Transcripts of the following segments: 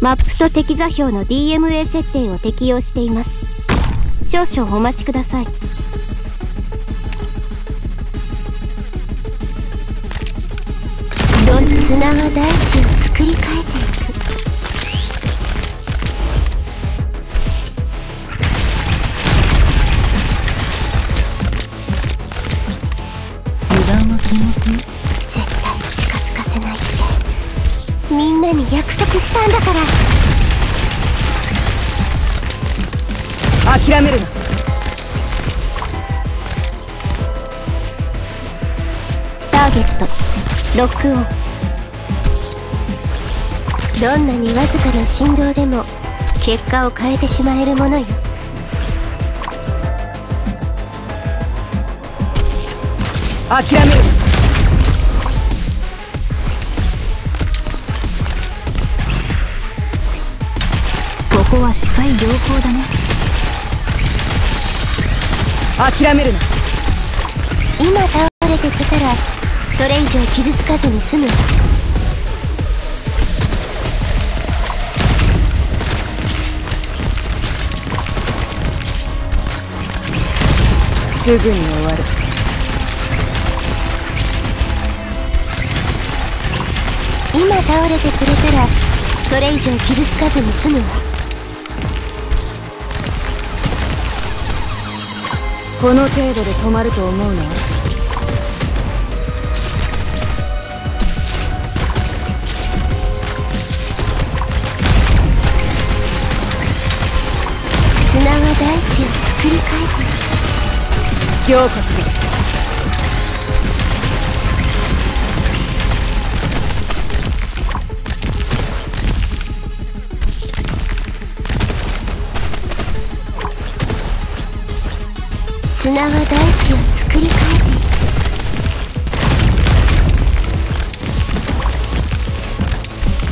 マップと敵座標の DMA 設定を適用しています少々お待ちくださいど砂は大地を作り変えていくみんなに約束したんだから。諦めるな。ターゲットロックオンどんなにわずかな振動でも結果を変えてしまえるものよ。諦めるここは視界良好だね。諦めるな。今倒れてくれたらそれ以上傷つかずに済む。わすぐに終わる。今倒れてくれたらそれ以上傷つかずに済む。わこの程度で止まると思うの？砂は大地を作り変えて。いく凝固しろ砂は大地を作り変えてい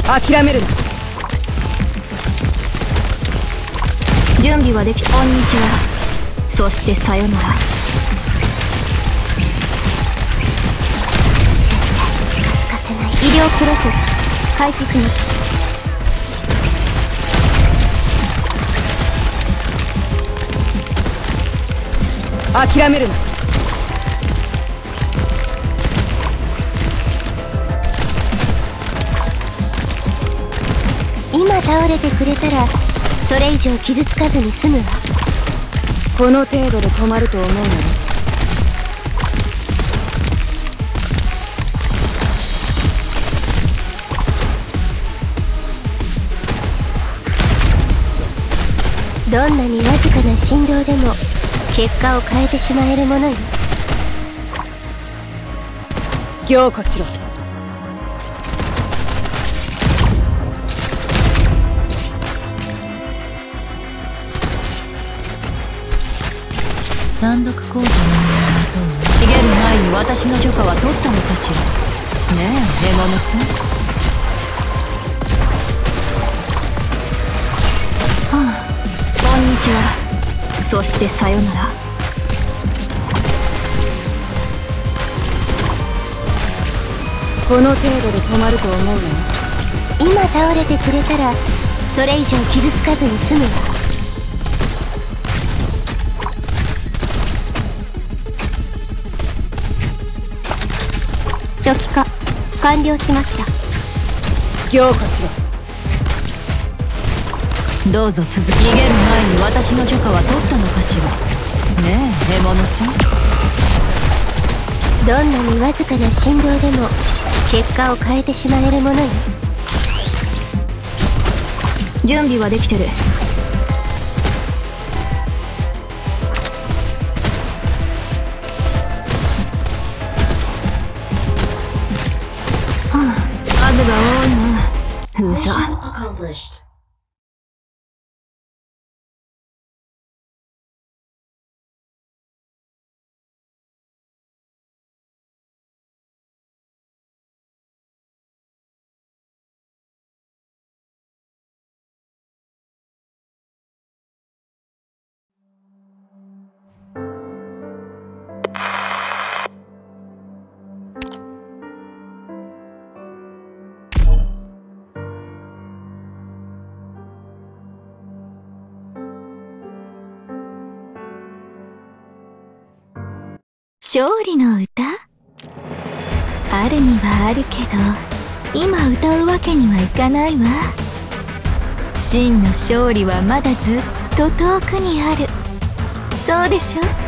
く。諦めるな。準備はできこんにちはそしてさよなら。近づかせない。医療プロセス。開始します諦めるな。今倒れてくれたらそれ以上傷つかずに済むわ。この程度で止まると思うのどんなにわずかな振動でも結果を変えてしまえるものよ。凝固しろ。単独行動のことを。逃げる前に私の許可は取ったのかしら。ねえ獲物さん。はあ。こんにちはそしてさよなら。この程度で止まると思うの？今倒れてくれたらそれ以上傷つかずに済むわ。初期化完了しました。凝固しろどうぞ続き。逃げる前に私の許可は取ったのかしら。ねえ獲物さん。どんなにわずかな振動でも結果を変えてしまえるものよ。準備はできてる。はあ。数が多いな。うざ勝利の歌？あるにはあるけど今歌うわけにはいかないわ。真の勝利はまだずっと遠くにある。そうでしょ？